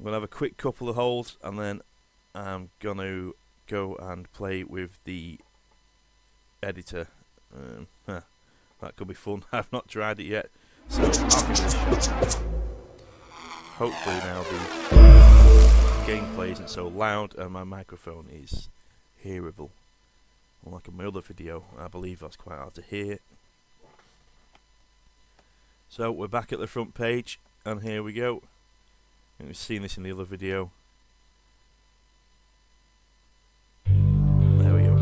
I'm going to have a quick couple of holes and then I'm going to go and play with the editor. Um, huh, that could be fun. I've not tried it yet, so. Hopefully now the gameplay isn't so loud and my microphone is hearable. Unlike in my other video, I believe that's quite hard to hear. So we're back at the front page and here we go. Think we've seen this in the other video. There we go.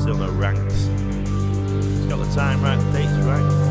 Still no ranks. It's got the time right, the dates right.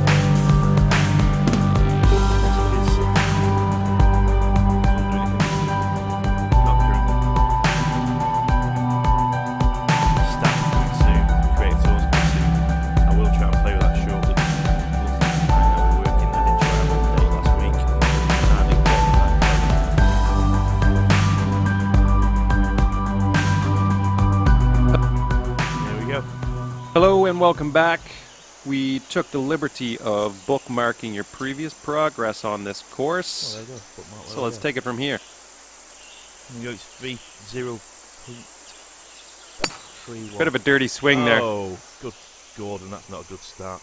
Welcome back. We took the liberty of bookmarking your previous progress on this Oh, course. go. So let's take it from here. Go, it's three zero point three one. Bit of a dirty swing there. Oh, good Gordon, that's not a good start.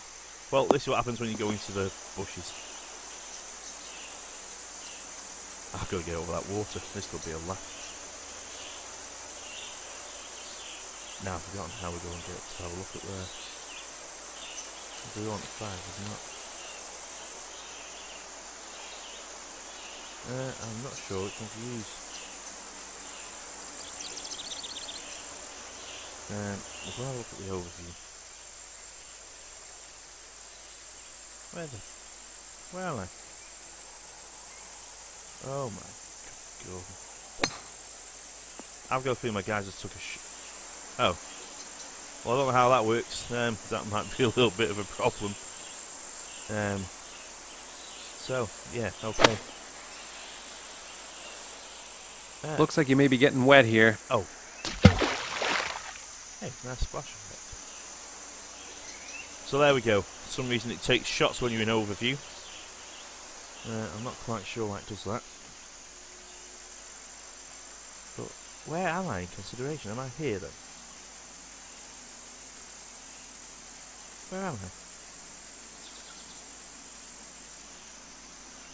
Well, this is what happens when you go into the bushes. I've got to get over that water. This could be a laugh. Now I've forgotten how we're going to get to have a look at there. We want five, isn't it? Uh, I'm not sure which one to use. Um, we'll have a look at the overview. Where the? Where am I? Oh my god. I've got a feeling my guys just took a sh- Oh. Well, I don't know how that works. Um, that might be a little bit of a problem. Um. So, yeah, okay. Uh, Looks like you may be getting wet here. Oh. Hey, nice splash effect. So there we go. For some reason it takes shots when you're in overview. Uh, I'm not quite sure why it does that. But where am I in consideration? Am I here then? Where am I?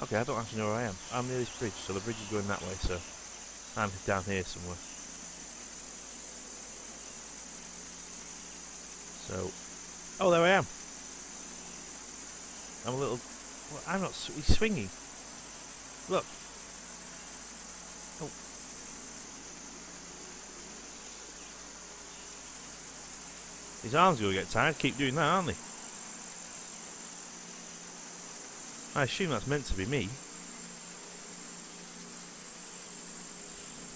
Okay, I don't actually know where I am. I'm near this bridge, so the bridge is going that way, so I'm down here somewhere. So, oh, there I am. I'm a little. Well, I'm not. He's swinging. Look. Oh. His arms going to get tired. Keep doing that, aren't they? I assume that's meant to be me.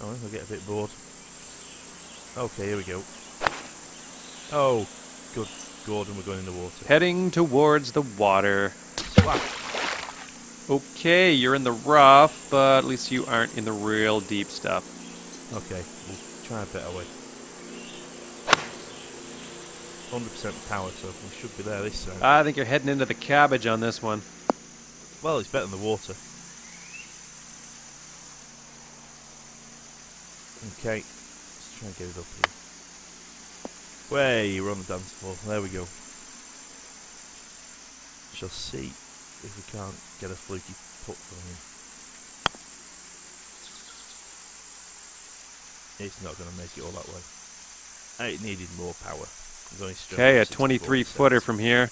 Oh, I'll get a bit bored. Okay, here we go. Oh, good. Gordon, we're going in the water. Heading towards the water. Splash. Uh, okay, you're in the rough, but at least you aren't in the real deep stuff. Okay, we'll try a better way. 100% power, so we should be there this time. I think you're heading into the cabbage on this one. well, it's better than the water. Okay, let's try and get it up here. Way, we're on the dance floor. There we go. Shall see if we can't get a fluky putt from him. It's not going to make it all that way. It needed more power. There's only strength Okay, a 23 footer from here.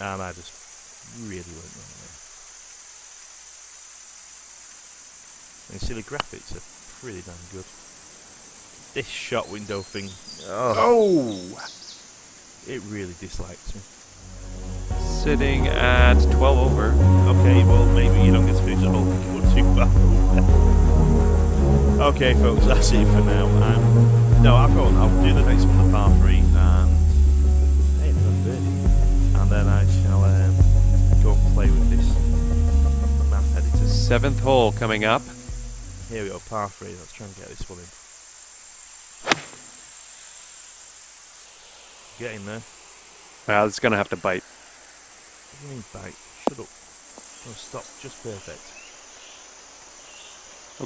And I just really went wrong there. And see the graphics are pretty damn good. This shot window thing, oh, Oh! it really dislikes me. Sitting at 12 over. Okay, well maybe you don't get to finish the whole thing too far. okay, folks, that's it for now. Um, no, I'll go on. I'll do the next one, the par three, and hey, that's birdie. And then I shall um, go and play with this map editor. Seventh hole coming up. Here we go, par three. Let's try and get this one in. Get in there. Well, it's going to have to bite. What do you mean bite? Shut up. Oh, stop. Just perfect.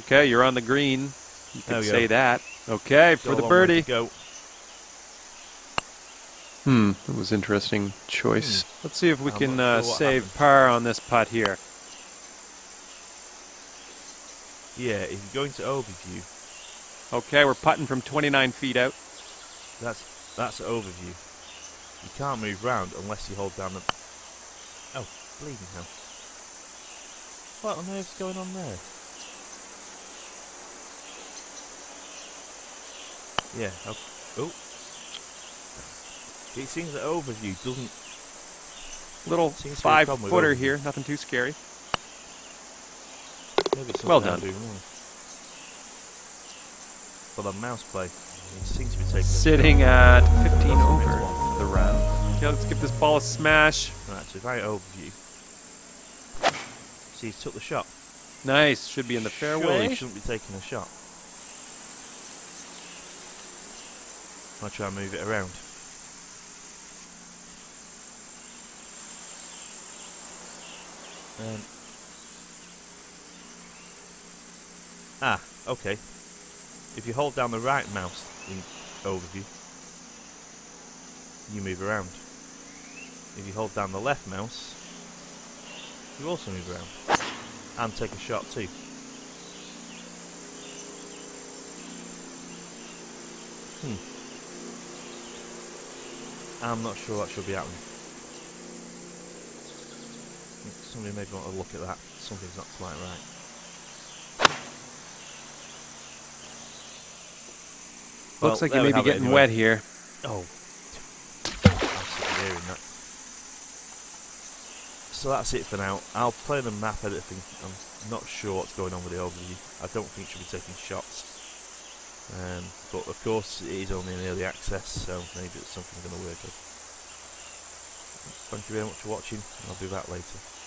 Okay, you're on the green. You can say go. that. Okay, for the birdie. Go. Hmm, that was interesting choice. Let's see if we I'm can uh, save happened. par on this putt here. Yeah, if you go into overview, Okay, we're putting from 29 feet out. that's that's overview. You can't move round unless you hold down the. Oh, bleeding hell! What on earth's going on there? Yeah. Oh. oh. It seems that overview doesn't. Little Seems to be a five footer here, nothing too scary. Maybe Well done. wrong. But the mouse play it seems to be taking. Sitting at 15 over a the run. Okay, let's give this ball a smash. Right, so if I overview. See, he took the shot. Nice, should be in the Surely fairway. he shouldn't be taking a shot. I'll try and move it around. Um, ah, okay. If you hold down the right mouse in overview, you move around. If you hold down the left mouse, you also move around. And take a shot too. Hmm. I'm not sure what should be happening. Somebody maybe want to look at that. Something's not quite right. Looks like you may be getting anyway. wet here. Oh. I'm sick of hearing that. So that's it for now. I'll play the map editing. I'm not sure what's going on with the overview. I don't think she'll be taking shots. Um, but of course, it is only in early access, so maybe it's something I'm going to work on. Thank you very much for watching. I'll be back later.